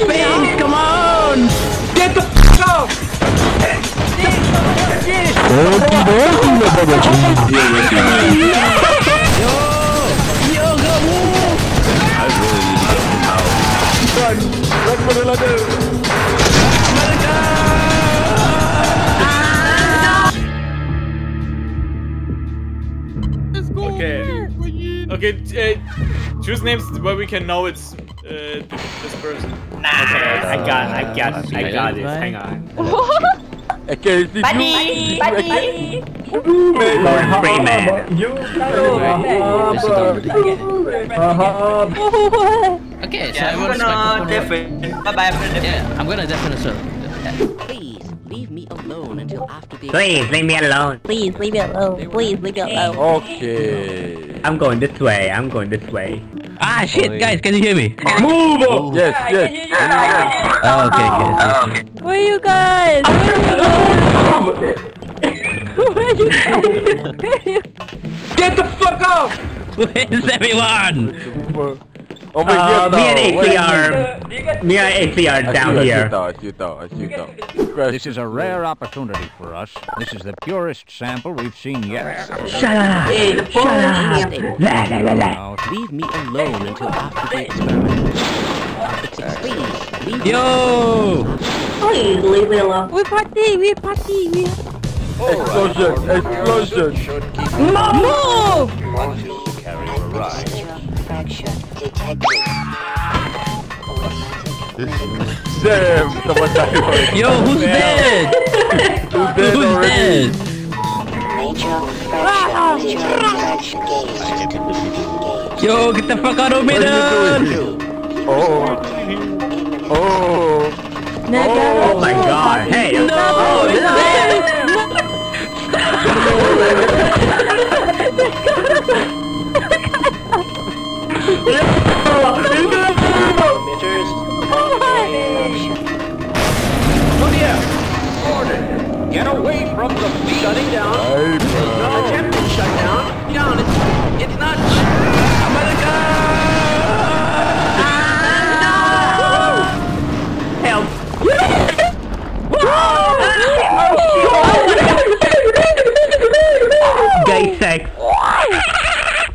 space! Come on! Get the f off! Yo, go move! I really need to get him out. Run for the ladder! Okay. Okay, uh, choose names where we can know it's uh, this person. Nah, I got, I got, I got it. Hang on. Okay, it's Buddy, buddy. Rayman. You Okay, so Yeah, I I'm will gonna respect. Bye bye. I'm gonna defend. Yeah, I'm gonna deafen as well. Please leave me alone until after the. Please leave me alone. Please leave it alone. Please leave it alone. Okay. I'm going this way. I'm going this way. Ah, shit, guys, can you hear me? Move! Yes, yes. Oh, okay, okay. Where are you guys? Where are you guys? Where are you Get the fuck off! Where's everyone? Over Uh, here me and now. AC are, me and AC are down here. This is a rare opportunity for us. This is the purest sample we've seen yet. Shut up! Shut up! La la la la. Now, Leave me alone until after the experiment. Please leave me Yo! Please leave me alone. We party, we party, we Explosion, explosion. move. Damn, someone died already. Yo, who's dead? Who's dead Who's already? dead? Yo, get the fuck out of What are you middle! Oh. Oh. Oh my oh. god, hey! No, it's oh, dead! get away from the beat. Shutting down. Hey, Attempted shutdown. Down. It's, it's not. Gay sex.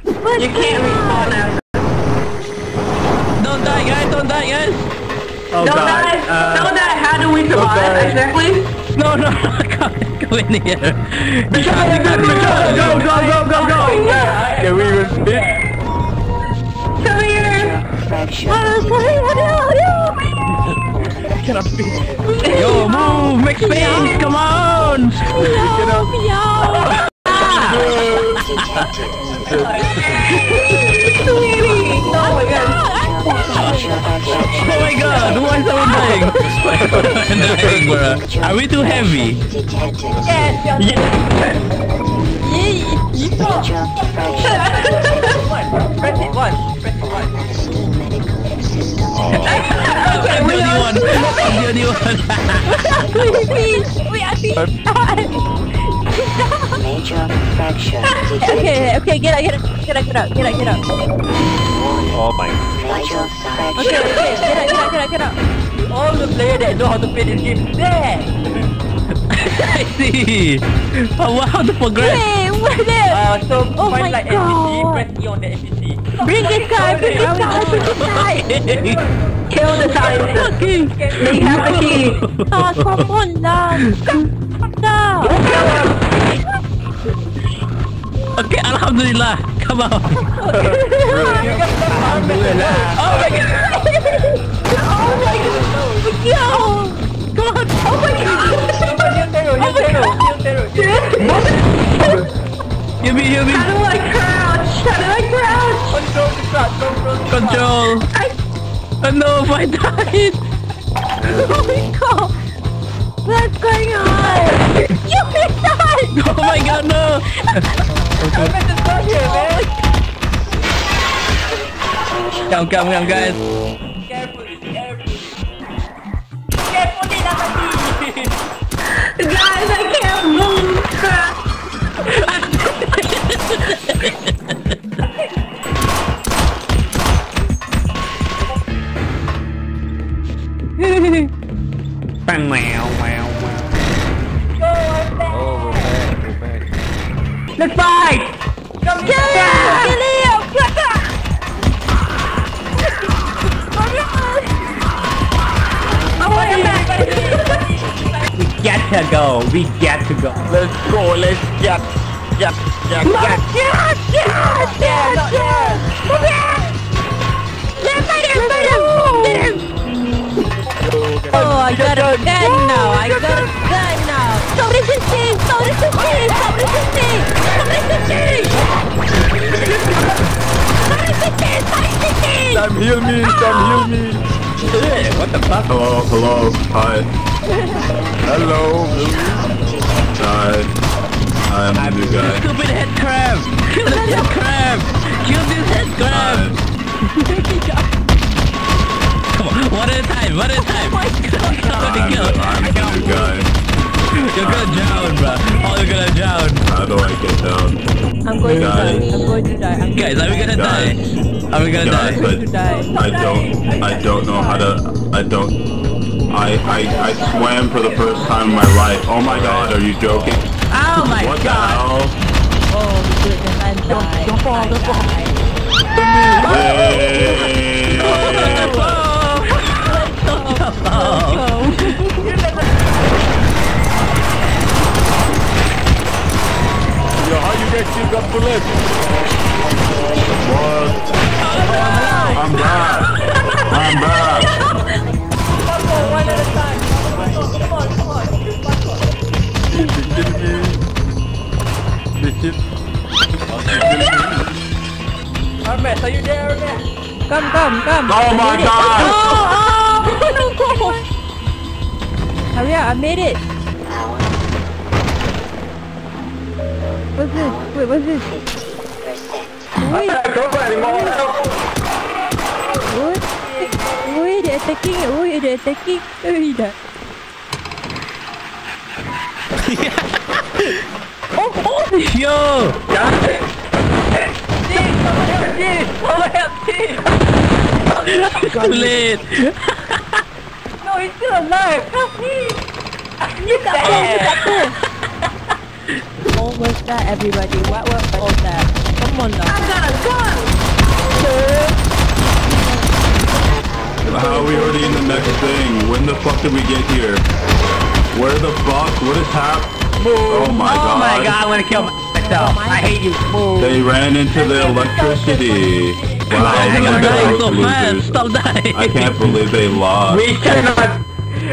You can't respawn now. Don't die, guys, don't die, guys! Oh Don't god. die. Uh, Don't die. How do we survive die. Exactly? No, no, no, come, come in here. Go, go, go, go, go! Can we even speak? Come here. Oh, come here. Yo, move, make space, come on! Yo, yo. Sweetie. Oh my god. Oh my god, why is someone dying? bro. Are we too heavy? Yes, yes. Oh. I'm the only one. I'm the only one. Please, we are Okay, okay, get out, get out, get out, get out, get out, get out. Oh my. Okay, okay, get out, get out, get out, get out. All the players that know how to play this game there. I see. But what, how to progress? Hey, where there? Uh, so Oh find my like God. NPC, press E on the NPC. Bring this guy, bring this guy, bring this guy. Kill the time. Okay. They have a key. Ah, come on, love. No. Okay, Alhamdulillah. On. Oh my god. Oh my god. Yo. God. Oh my god. Oh. Hear me, hear me. How do I crouch? How do I crouch? Control the control the Control. I, Oh no, I died. oh my god. What's going on? You died. Oh my god, no. Come, come, come, guys. Carefully, carefully. Carefully, Nakati! Guys, I can't move. Let's fight! Come here. Kill him. We get to go. We get to go. Let's go. Let's get, get, get, get. Oh, Sam, heal me. Sam, heal me. What the fuck? Hello, hello, hi, Hello. hi. I'm the new guy. Stupid head crab! Kill this head crab! Kill this head crab! Come on, one at a time, one at a time! I'm, I'm the new guy. You're gonna drown, bro. Oh, you're gonna drown. How do I get down? I'm going to die. I'm going to die. I'm Guys, are we gonna die? Are we gonna Guys, die? going to die. I, I don't, I don't know how to, I don't, I, I, I swam for the first time in my life. Oh my god, are you joking? Oh my What the god! hell? Oh goodness, I'm dying. Don't fall, don't fall. Hey. Yo, how you guys still got bullets? What? I'm back. I'm back. One at a time. Come on, come on. They kill me. They kill. Armet, are you there, Armet? Come, come, come. Oh my I made it. god! Oh, oh, Hurry up, I made it. What's this? Wait, what's this? Wait, what? Wait, they're attacking. Wait, they're attacking. Wait, they're... Yo! Someone help, Steve! Too late! No, he's still alive! Help me! You got Almost there, everybody. What was all that? Come on now. I got a gun! How are we already in the next thing? When the fuck did we get here? Where the fuck? What is hap? Oh my Oh god. Oh my god, I'm gonna kill myself. I hate you. They ran into the electricity. Wow, You're those dying so losers. Stop dying! I can't believe they lost. We cannot.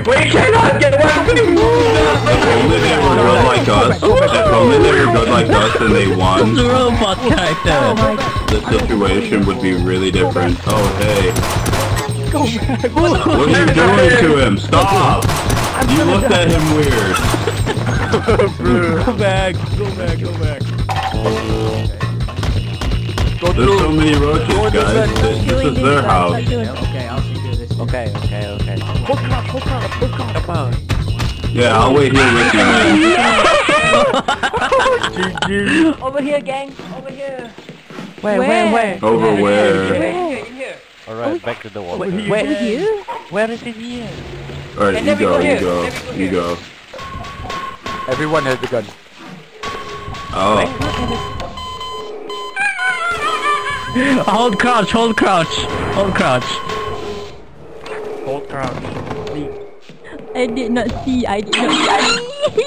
We cannot get away from If only they were good like us. If only they were good like us and they won, The robot character! the situation would be really different. Oh hey. Go back. What are you doing to him? Stop! You looked at him weird. Go back. Go back. Go back. There's so many roaches, guys. This, this is their house. Okay, I'll see you this. Okay. Okay. Okay. Hook up. Hook up. Hook up. Come on. Yeah, I'll wait here with you, man. Over here, gang! Over here! Where? Where? Where? Over where? In here, in here! Alright, back to the wall. Wait, Where? you? Where is it here? Alright, And you go, go you go, Then we go you go. Everyone has the gun. Oh, Hold crouch, hold crouch, hold crouch. Hold crouch. I did not see. I did not see.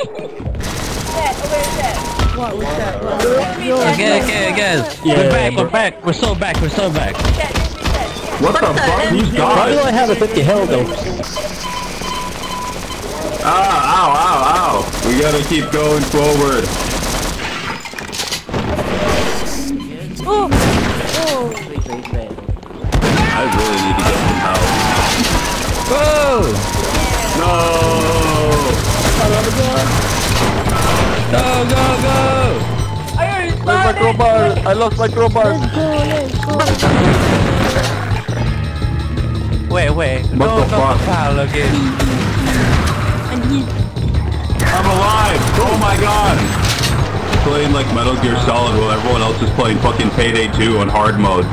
Dad, over here, Dad! What was that? What was that? Yo, Okay, okay, guys. we're back, we're back, we're so back, we're so back. Dad, this is Dad! what the fuck? Who's Why do I have a 50 health though? Ah, ow, ow, ow. We gotta keep going forward. Go, go, go! Are you Where's my crowbar? I lost my crowbar. Let's go, let's go. Wait, wait. What no, the not fuck? the pal again. And he's I'm alive! Oh my god! Playing like Metal Gear Solid while everyone else is playing fucking Payday 2 on hard mode.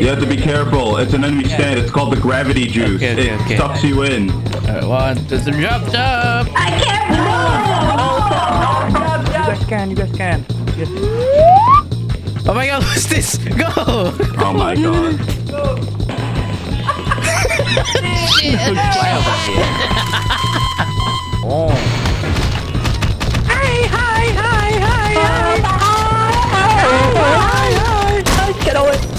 You have to be careful. It's an enemy stand. It's called the gravity juice. Okay, okay, it okay. sucks you in. Alright, one, two, three, jump, jump! I can't move! You guys can, you guys can. Yes. Oh my god, what's this? Go! Oh my god. Oh. Get away!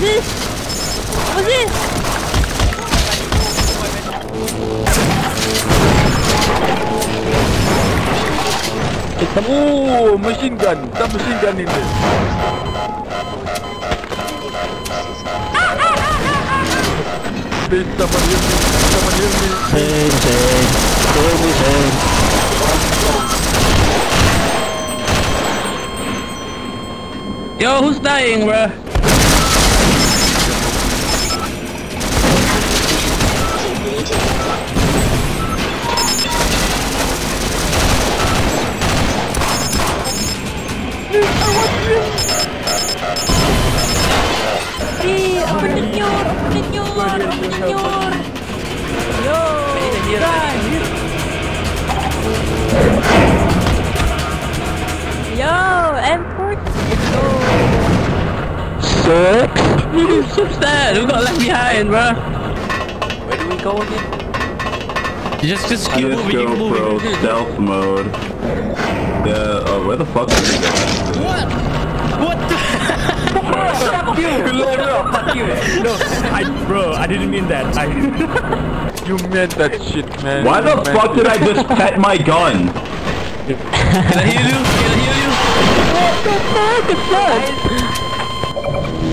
What's this? Oh, machine gun. Some machine gun in there. Please, someone heal me. Someone heal me. Same, same. Totally. Yo, who's dying, bruh? Open the door, open the door, open the door. Yo, guys. Yo, M4. Six. Who's that? Who got left behind, bruh? Where do we go again? Just, just I keep just moving, keep go pro moving. stealth mode. Yeah, oh, where the fuck did we go? What? What the? Fuck you! No, no, fuck you! No, I, bro, I didn't mean that. I. you meant that shit, man. Why You the fuck it. did I just pet my gun? Can I heal you? Can I heal you? What the fuck is that?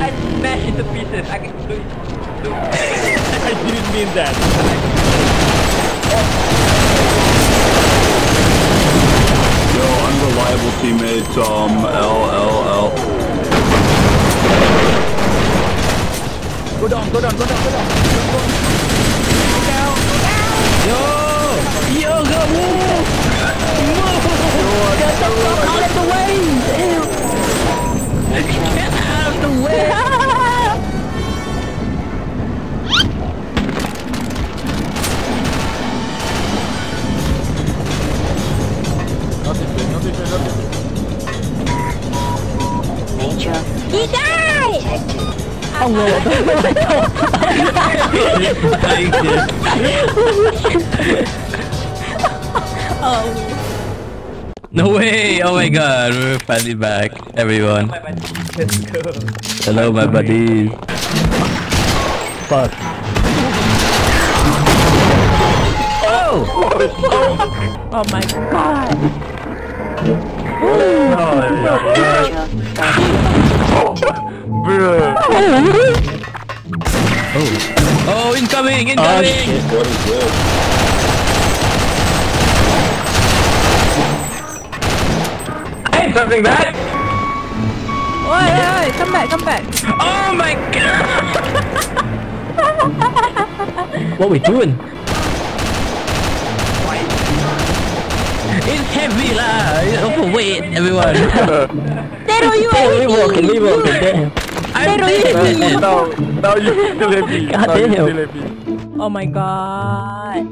I smashed into pieces. I can do it. I didn't mean that. Yo, unreliable teammate Tom L L L. Go down, go down, go down, go down. Yo! Yo, go move! Get the fuck out of the way! Get Oh, No way! Oh my god, we're finally back, everyone. Let's go. Hello, my buddies. Fuck. oh my god. Oh, Bro. Oh, incoming! Oh, oh ah, Incoming! shit. What is this? Hey, something bad? Oi, oi, oi, come back, come back. Oh my god! What we doing? It's heavy lah! It's overweight, everyone! Zero, you Hey, are we walking, we walking, damn. I'm Pero dead! you- Now, now you still happy. God now you damn. still happy. Oh my god.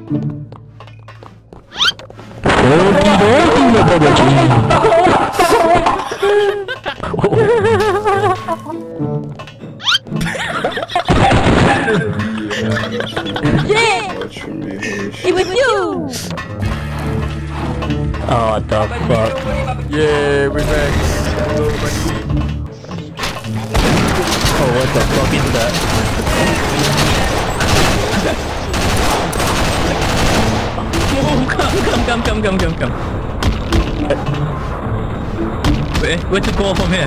Yeah, it was you. Oh, the fuck. Yeah, we're back. Hello, buddy. Oh, what the fuck is that? Oh, come, come, come, come, come, come, come. Where, where to go from here?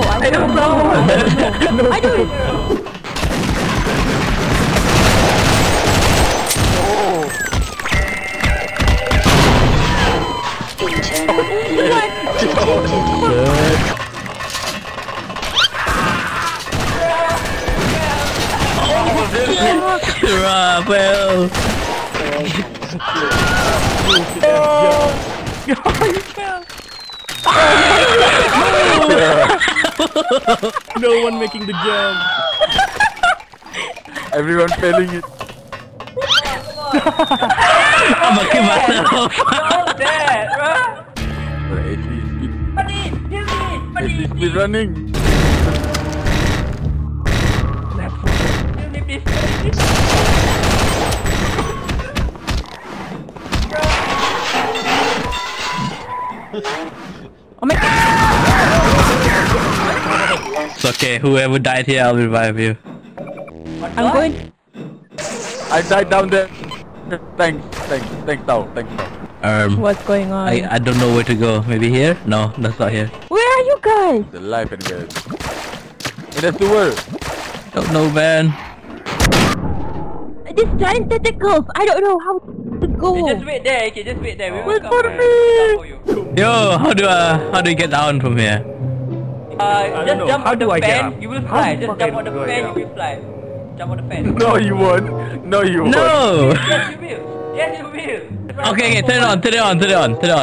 Oh, I don't know. I don't know. Raphael! no one making the jump. Everyone failing it. I'm gonna kill myself. All dead, bro. But AC Oh my god! It's okay. Whoever died here, I'll revive you. I'm going. I died down there. Thanks, thanks, thanks now, thanks now. Um, What's going on? I I don't know where to go. Maybe here? No, that's not here. Where are you guys? The life and death. In the sewer. Don't know, man. These giant tentacles. I don't know how to go. Okay, just wait there, okay, just wait there. We will Wait come for me. For. Yo, how do I how do you get down from here? Uh, just jump How on the do I fan, you will How fly. the Just jump on the do fan, you will fly. Jump on the fan. No, you won't. No, you won't. No. Yes, you will. Yes, you will. Okay, okay, turn it on, turn it on, turn it on, turn it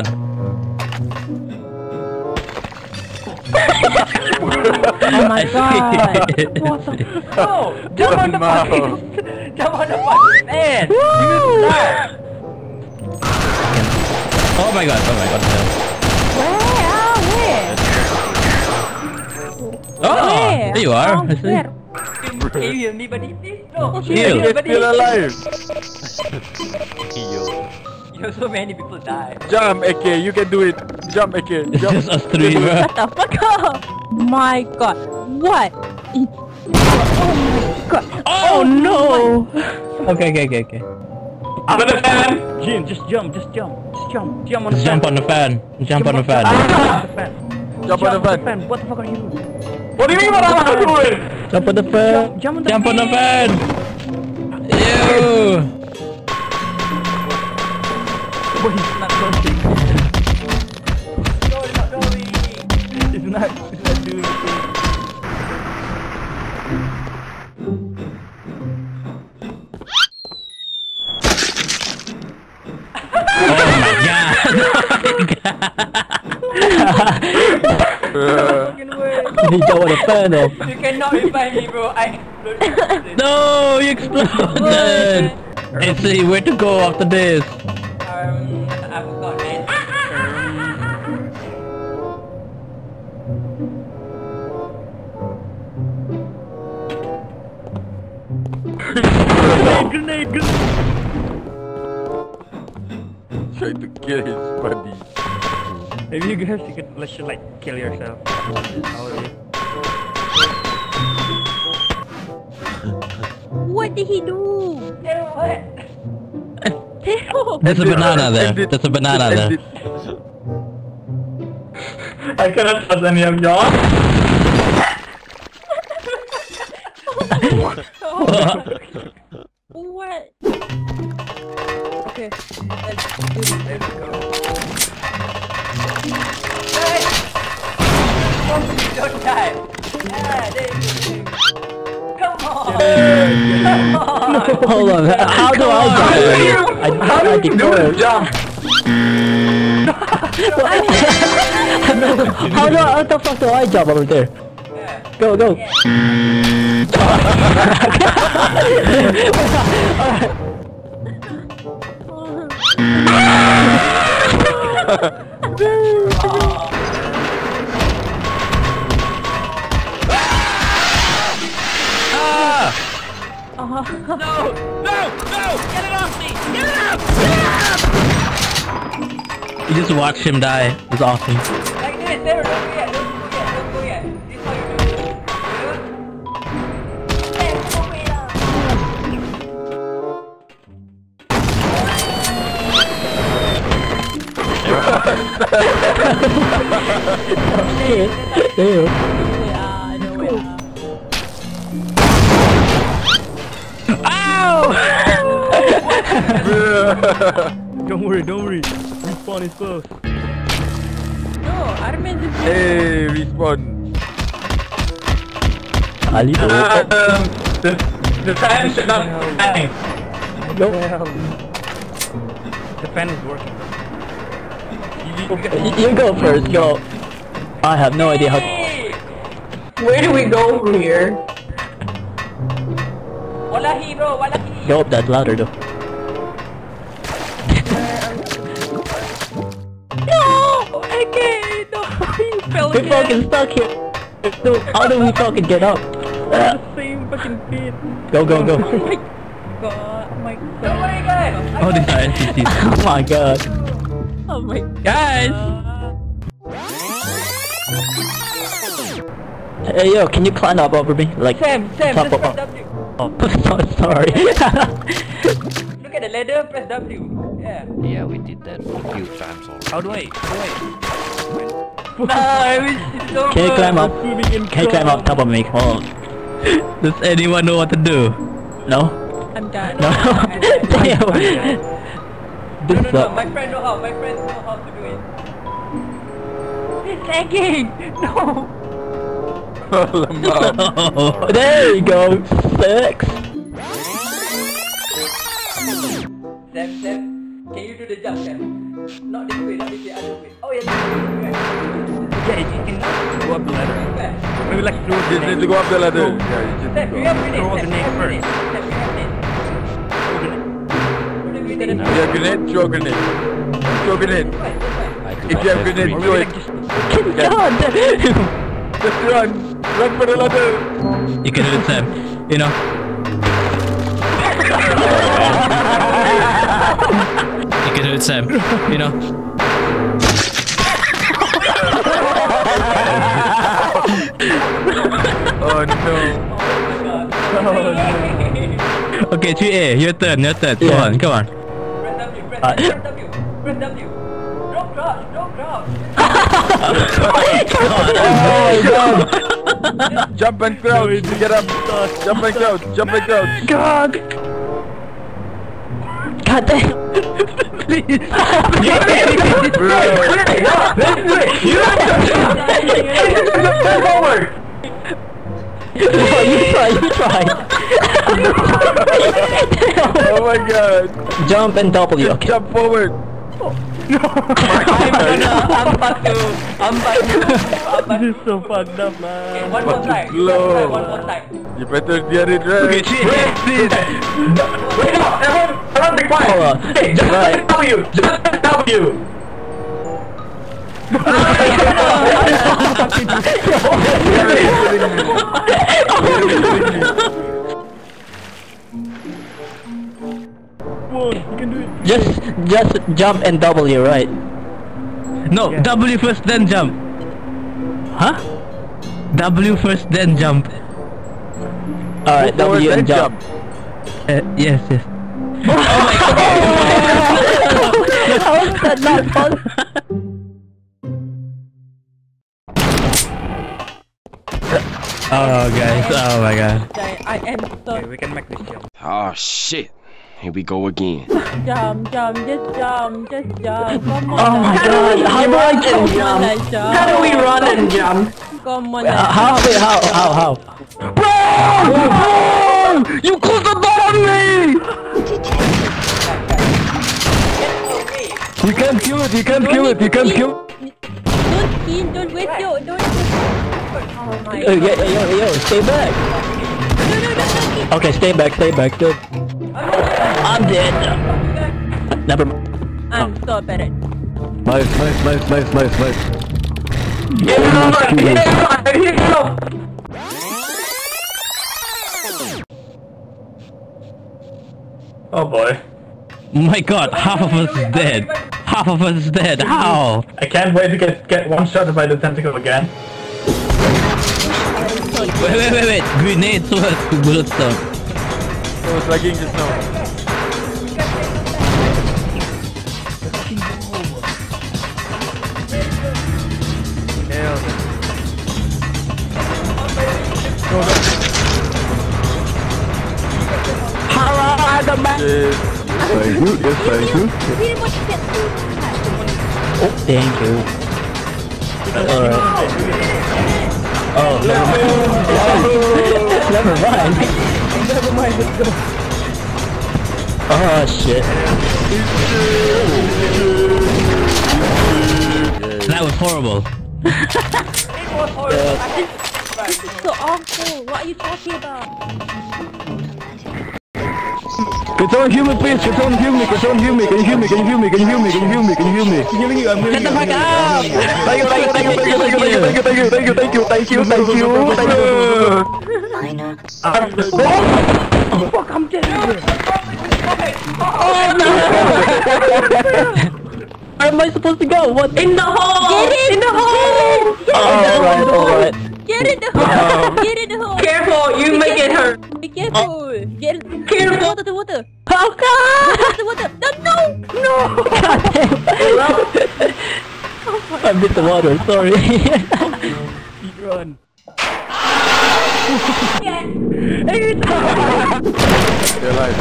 on. Oh my god. What the? No, jump on the No. fucking, jump on the fucking fan. You will fly. Oh my god, oh my god. Where? Ah, where? Oh, Where? there you are. Oh, where? Can, can you hear me, buddy? No. Heal. He's still alive. You know, so many people die. Jump, AK. You can do it. Jump, AK. It's Jump. just us three, bro. Shut the fuck up! My god. What? Oh my god. Oh no! Oh, okay, okay, okay, okay. I'm on the fan. Jim, just jump, just jump, just jump, jump on the Just fan. jump on the fan. Jump on the fan. Jump on the fan. Jump on the fan. What the fuck are you doing? What do you mean what I'm doing? Jump on the fan. Jump on the Jump on the fan. fan. Ew. Boy, he's not going. No, not going. He's not, he's not doing anything. Fucking way. He jump on the. You cannot revive me, bro. I exploded. No, you exploded. Let's see where to go after this. Try to kill his buddy. Maybe you guys you could, let's just like kill yourself. What did he do? What? Ew. There's a banana there. End it. There's a banana there. I cannot trust any of y'all. Oh what? Hold on. How do I jump? I, how do I get going? Jump. How do I, how the fuck do I jump over there? Go, go. You just watch him die. It's awesome. Like this. There, don't go yet. Don't go yet. Don't go yet. This is how you do it. Yeah? Hey, Don't worry, don't worry. Respawn is close. No, Armin just Hey, respawn. Ali tu. The, the fan should not hang. No. The fan is working. You, you go first, go. I have no idea how. Where do we go from here? Wallahi bro, wallahi. Go up that ladder though. We're again! fucking stuck here. So how do we fucking get up? Uh, Same fucking pit. go, go, go. Oh my god. Oh my god. Oh my god. Oh, these are NPCs. oh my god. Oh my Guys! Hey yo, can you climb up over me? Like, Sam, Sam, top just up. press W. Oh, so- sorry. Look at the ladder, press W. Yeah. Yeah, we did that a few times already. How do I? How do I? No, it's over. can you climb up? Swimming Can you climb up top of me? Hold on. Does anyone know what to do? No? I'm done. No? I'm done. Damn. No, This no, no, sucks. my friend know how. My friend know how to do it. It's lagging. No. Oh, there you go. Six. Sam, Sam, can you do the jump, Sam? Not this way, not this way, other way. Oh yeah. Yeah, you can go up the ladder. Maybe like through You need to go up the ladder. Yeah, you just Sam, go. you. Throw the you have grenade grenade. You have grenade. What are we gonna do? Yeah, grenade, throw a grenade. Throw a grenade. Right, right. If you have grenade, throw it. like just God. Just run. Run for the ladder. You can do it, Sam. You know? It, Sam. You know? Oh no. Okay, 3A, your turn, your turn. Come Yeah. on, come on. Press W, press Uh, W. Jump and crouch. Get up. Jump and crouch. Jump and crouch. God. Please. you try, you try. Oh my god. Jump and W, okay. Jump forward. I'm gonna, I'm I'm I'm. This is so fucked up, man. Okay, one more time. you One more slow. time, one more time. You better get it right. Okay, 3A. Hold on. Right. Just, W! just just jump and W, right? No, W first, then jump. Huh? W first, then jump. Alright, Forward, W then and jump. Uh, yes, yes. How is that not fun? Oh, guys. Oh my god. I am so Okay, we can make this jump. Oh shit. Here we go again. jump, jump, just jump, just jump. Come on. Oh my god, how do I get jump? jump. How do we run and jump? Come on, Uh, how, wait, how, how, how? Bro! You closed the door on me! You can't kill it, you can't kill it, you can't kill Don't kill, don't waste your, don't. Oh my Uh, yo, yo, yo, stay back. No, no, no, don't. Okay, stay back, stay back. Good. I'm dead. Never mind. I'm so bad at Nice, nice, nice, nice, nice, nice. Oh boy. My god, half of us is dead. Half of us is dead. How? I can't wait to get get one shot by the tentacle again. Wait, wait, wait, wait. Grenades first to Bloodstone. Oh, it's lagging just now. Yes. Thank you. Yes, thank you. Oh, thank you. Alright. Oh, never mind. never mind, let's go. Oh shit. That was horrible. It was horrible. I hate This is so awful. What are you talking about? Can someone heal me, please? Can someone heal me? Can someone heal me? Can you heal me? Can you heal me? Can you heal me? Can you heal me? Can you heal me? Healing you. I'm healing you. Shut the fuck up! Thank you, thank you, thank you, thank you, thank you, thank you, thank you, thank you, thank you, thank you, thank you, thank you. Minor. Fuck, I'm dead. Where am I supposed to go? What? In the hole! Get it! In the hole! Alright, alright. Get in the oh. hole! Get in the hole! Careful, you may get hurt. Be careful! Get Careful. the water, the water! Oh god! The water! No, no! God damn. I bit the water, sorry. Run. You're alive.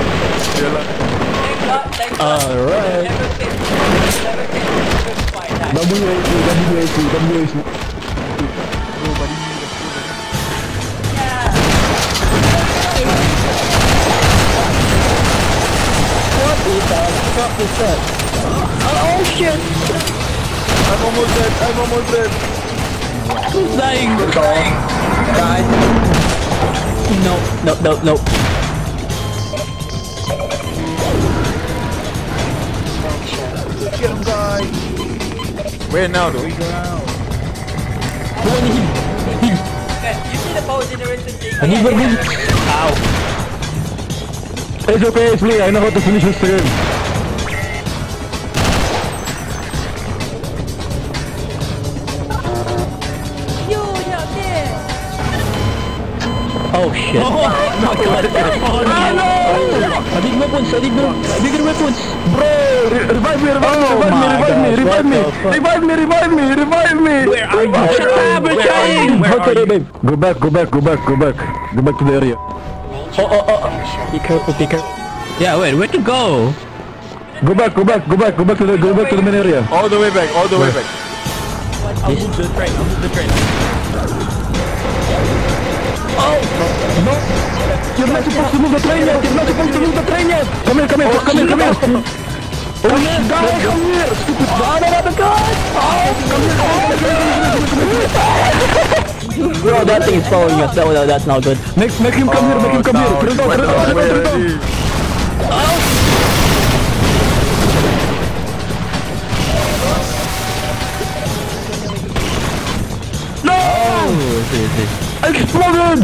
You're alive. Thank God, thank God. Alright. Never fail. Never fail. Fight that. WAC, WAC, WAC. Fuck is? Oh shit! I'm almost dead. I'm almost dead. Who's dying? Guys. No, no, no, no. Get him, guys. Where now, though? Okay, you see the power generation thing? I need Yeah, one Ow. It's okay, it's me. I know how to finish this game. Oh shit. Oh my oh, god. Oh no! I need weapons, I need more bigger weapons. Bro, re- revive me, revive me, oh, revive me, revive me, revive me, revive me, revive me, revive me. Where are you? Shut up, we're trying! How can I revive? Go back, go back, go back, go back. Go back to the area. Oh, oh, oh. Be careful, be careful. Yeah, wait, where to go? Go back, go back, go back, go back to the, go back to the main area. All the way back, all the way back. I'll move the train, I'll move the train. Oh! No, you're not supposed to move the train yet. You're not supposed to move the train yet. Come here, come here, come here, come here. Oh, guy, come here, stupid banana, the guy. Oh, come here, come here, come here. Bro, that thing is following us. That, that, that's not good. Make, make him come here, make him come here. Put down, put down, put down, it down. No! Oh, see, see. Exploded!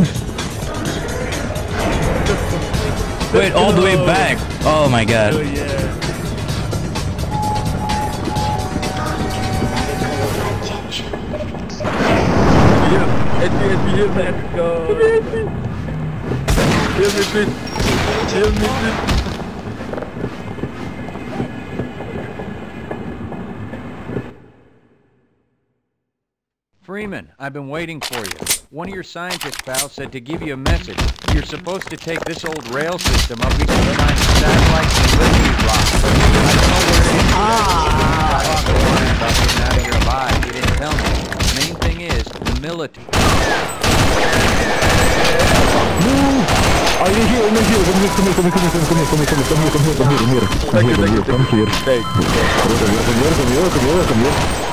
Wait, all the way back. Oh my god. Heal me, heal me, let's go. Heal me, please. Heal me, please. Freeman, I've been waiting for you. One of your scientist pals said to give you a message. You're supposed to take this old rail system up each of the of satellites and. I don't know where it is. Ah! Talk to Ryan about getting out of here. You didn't tell me. Main thing is, the military. Are you here? I'm here. Come here, come here, come here, come here, come here, come here, come here, come here, come here, come here, come here, come here, come here, come here, come here, come here, come here, come here, come here, come here.